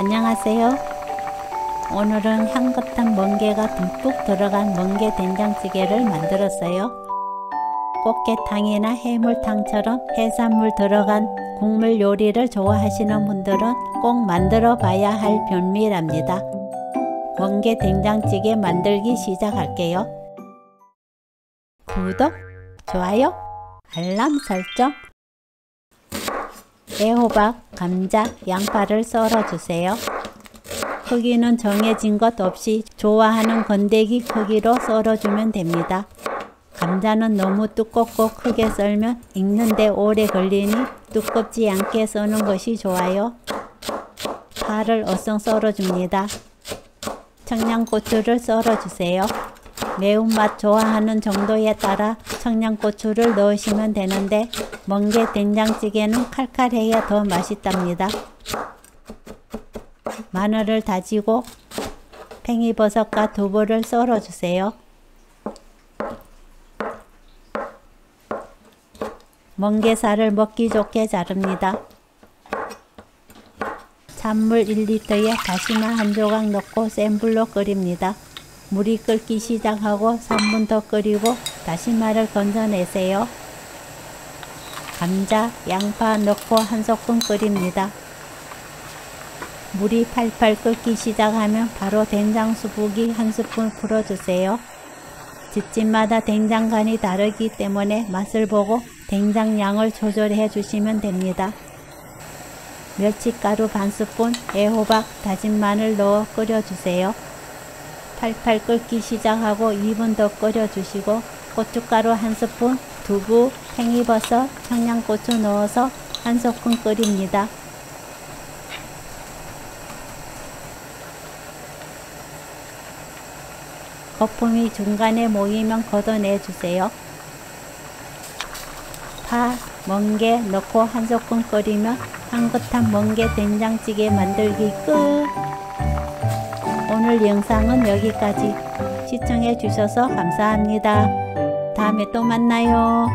안녕하세요. 오늘은 향긋한 멍게가 듬뿍 들어간 멍게 된장찌개를 만들었어요. 꽃게탕이나 해물탕처럼 해산물 들어간 국물 요리를 좋아하시는 분들은 꼭 만들어 봐야 할 변미랍니다. 멍게 된장찌개 만들기 시작할게요. 구독, 좋아요, 알람 설정 애호박, 감자, 양파를 썰어주세요. 크기는 정해진 것 없이 좋아하는 건더기 크기로 썰어주면 됩니다. 감자는 너무 두껍고 크게 썰면 익는데 오래 걸리니 두껍지 않게 써는 것이 좋아요. 파를 어성 썰어줍니다. 청양고추를 썰어주세요. 매운맛 좋아하는 정도에 따라 청양고추를 넣으시면 되는데 멍게 된장찌개는 칼칼해야 더 맛있답니다. 마늘을 다지고 팽이버섯과 두부를 썰어주세요. 멍게살을 먹기 좋게 자릅니다. 찬물 1리터에 다시마 한 조각 넣고 센 불로 끓입니다. 물이 끓기 시작하고 3분 더 끓이고 다시마를 건져내세요. 감자, 양파 넣고 한 소끔 끓입니다. 물이 팔팔 끓기 시작하면 바로 된장 수북이 한 스푼 풀어주세요. 집집마다 된장 간이 다르기 때문에 맛을 보고 된장량을 조절해 주시면 됩니다. 멸치가루 반 스푼, 애호박, 다진 마늘 넣어 끓여주세요. 팔팔 끓기 시작하고 2분 더 끓여주시고 고춧가루 한 스푼, 두부, 팽이버섯, 청양고추 넣어서 한 소끔 끓입니다. 거품이 중간에 모이면 걷어내 주세요. 파, 멍게 넣고 한 소끔 끓이면 향긋한 멍게 된장찌개 만들기 끝! 오늘 영상은 여기까지 시청해 주셔서 감사합니다. 다음에 또 만나요.